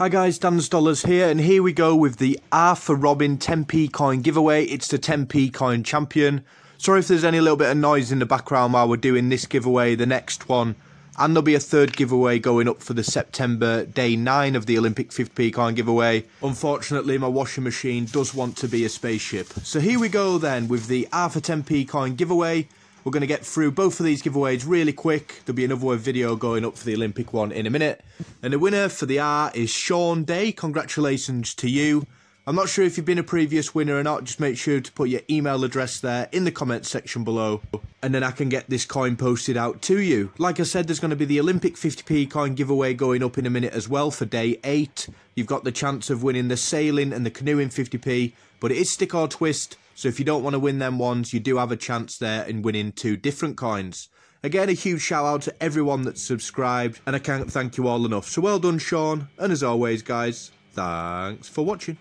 Hi guys, Dan's Dollars here, and here we go with the R for Robin 10p coin giveaway. It's the 10p coin champion. Sorry if there's any little bit of noise in the background while we're doing this giveaway, the next one. And there'll be a third giveaway going up for the September day 9 of the Olympic 50p coin giveaway. Unfortunately, my washing machine does want to be a spaceship. So here we go then with the R for 10p coin giveaway. We're going to get through both of these giveaways really quick. There'll be another video going up for the Olympic one in a minute. And the winner for the R is Sean Day. Congratulations to you. I'm not sure if you've been a previous winner or not. Just make sure to put your email address there in the comments section below. And then I can get this coin posted out to you. Like I said, there's going to be the Olympic 50p coin giveaway going up in a minute as well for day 8. You've got the chance of winning the sailing and the canoeing 50p. But it is stick or twist. So if you don't want to win them ones, you do have a chance there in winning two different coins. Again, a huge shout out to everyone that's subscribed, and I can't thank you all enough. So well done, Sean, and as always, guys, thanks for watching.